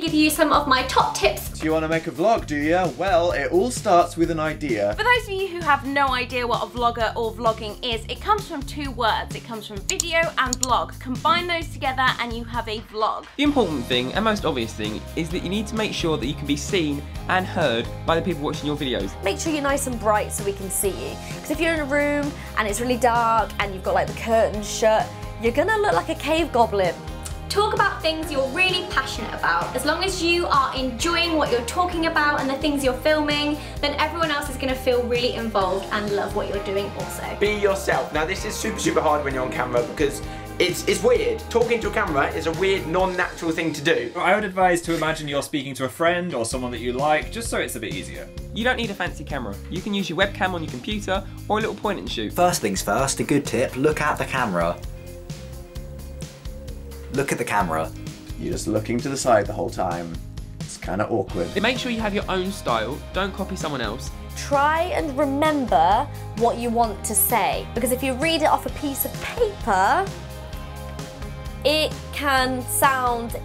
give you some of my top tips. Do you want to make a vlog, do you? Well, it all starts with an idea. For those of you who have no idea what a vlogger or vlogging is, it comes from two words. It comes from video and blog. Combine those together and you have a vlog. The important thing, and most obvious thing, is that you need to make sure that you can be seen and heard by the people watching your videos. Make sure you're nice and bright so we can see you. Because if you're in a room and it's really dark and you've got like the curtains shut, you're gonna look like a cave goblin. Talk about things you're really passionate about. As long as you are enjoying what you're talking about and the things you're filming, then everyone else is going to feel really involved and love what you're doing also. Be yourself. Now this is super, super hard when you're on camera because it's, it's weird. Talking to a camera is a weird, non-natural thing to do. I would advise to imagine you're speaking to a friend or someone that you like, just so it's a bit easier. You don't need a fancy camera. You can use your webcam on your computer or a little point and shoot. First things first, a good tip, look at the camera. Look at the camera. You're just looking to the side the whole time. It's kind of awkward. Make sure you have your own style. Don't copy someone else. Try and remember what you want to say. Because if you read it off a piece of paper, it can sound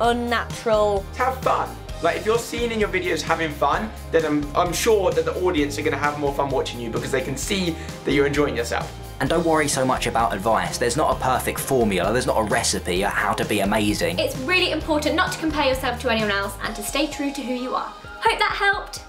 unnatural. Have fun. Like if you're seen in your videos having fun, then I'm, I'm sure that the audience are going to have more fun watching you because they can see that you're enjoying yourself. And don't worry so much about advice. There's not a perfect formula, there's not a recipe on how to be amazing. It's really important not to compare yourself to anyone else and to stay true to who you are. Hope that helped.